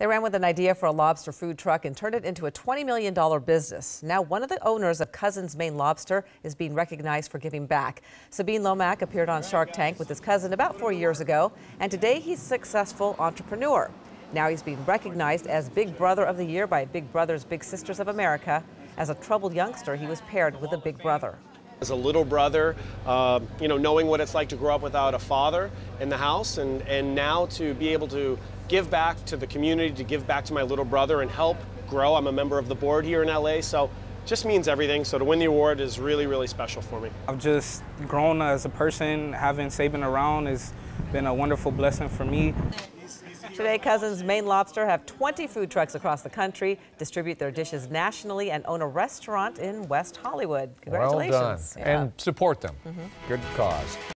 They ran with an idea for a lobster food truck and turned it into a $20 million business. Now, one of the owners of Cousins Maine Lobster is being recognized for giving back. Sabin Lomac appeared on Shark Tank with his cousin about four years ago, and today he's a successful entrepreneur. Now he's being recognized as Big Brother of the Year by Big Brothers Big Sisters of America. As a troubled youngster, he was paired with a big brother. As a little brother, uh, you know, knowing what it's like to grow up without a father in the house, and, and now to be able to give back to the community, to give back to my little brother and help grow. I'm a member of the board here in LA, so just means everything. So to win the award is really, really special for me. I've just grown as a person. Having Sabin around has been a wonderful blessing for me. Today, Cousins Maine Lobster have 20 food trucks across the country, distribute their dishes nationally, and own a restaurant in West Hollywood. Congratulations. Well done. Yeah. And support them. Mm-hmm. Good cause.